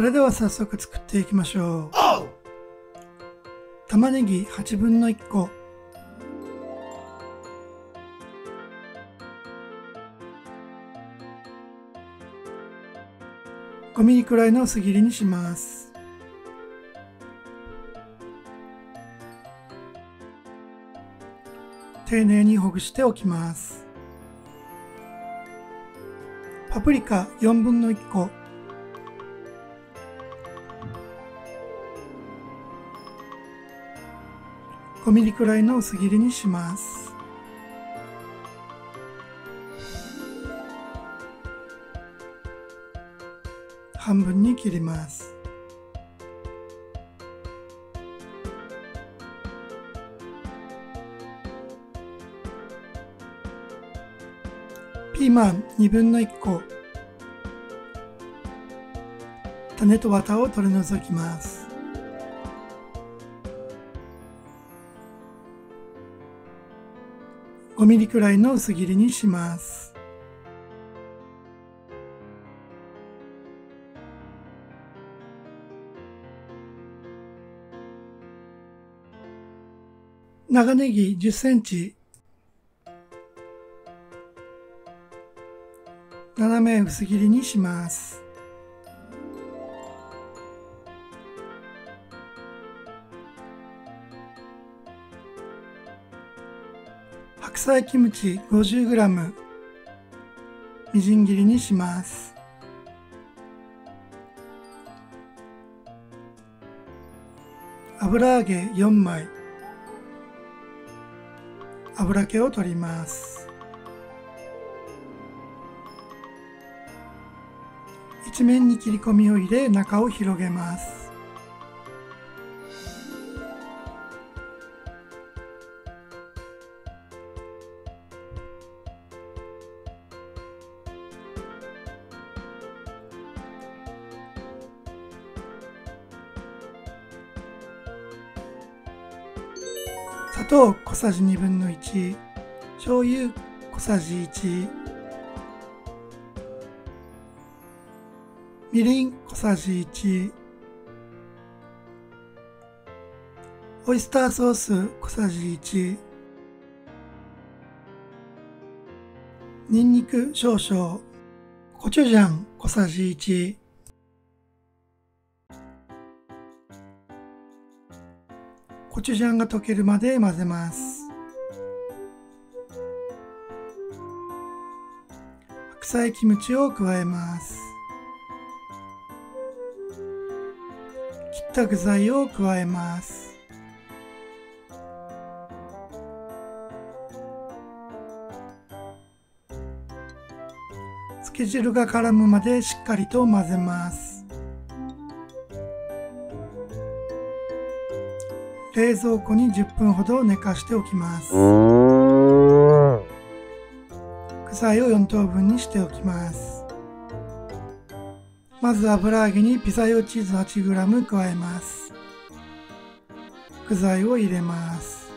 それでは早速作っていきましょう。玉ねぎ8分の1個。5ミリくらいの薄切りにします。丁寧にほぐしておきます。パプリカ4分の1個。5ミリくらいの薄切りにします。半分に切ります。ピーマン2分の1個。種と綿を取り除きます。5ミリくらいの薄切りにします。長ネギ10センチ。斜め薄切りにします。白菜キムチ 50g みじん切りにします。油揚げ4枚。油気を取ります。一面に切り込みを入れ中を広げます。糖小さじ1分の1醤油小さじ1みりん小さじ1オイスターソース小さじ1にんにく少々。コチュジャン小さじ1コチュジャンが溶けるまで混ぜます。白菜キムチを加えます。切った具材を加えます。漬け汁が絡むまでしっかりと混ぜます。冷蔵庫に10分ほど寝かしておきます。具材を4等分にしておきます。まず油揚げにピザ用チーズ 8g 加えます。具材を入れます。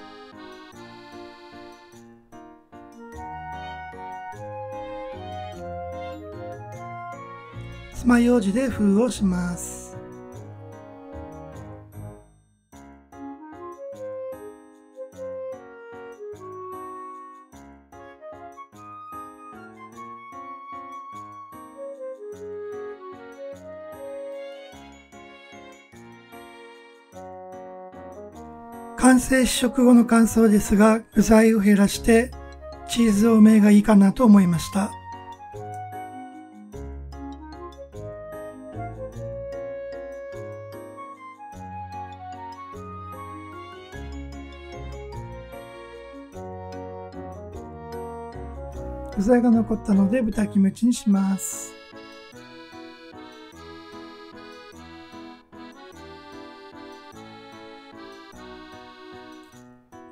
爪楊枝で封をします。完成試食後の感想ですが、具材を減らしてチーズ多めがいいかなと思いました。具材が残ったので豚キムチにします。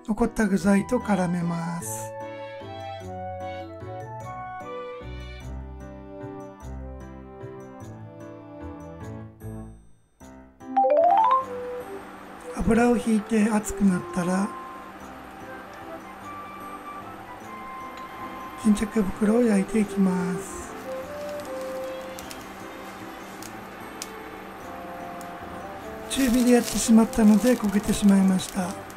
残った具材と絡めます。油をひいて熱くなったら巾着袋を焼いていきます中火でやってしまったので焦げてしまいました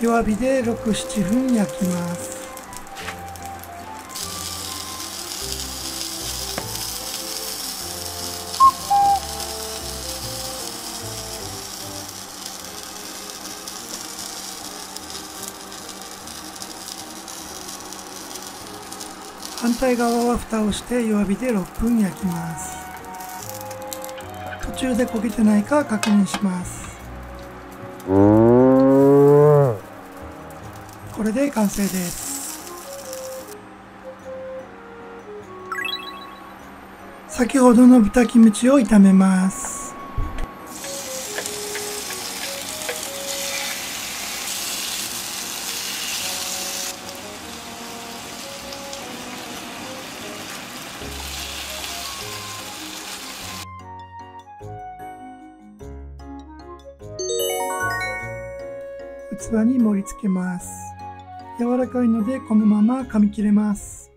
弱火で67分焼きます。反対側は蓋をして弱火で6分焼きます。途中で焦げてないか確認します。れで完成です。先ほどの豚キムチを炒めます。器に盛り付けます。柔らかいのでこのまま噛み切れます。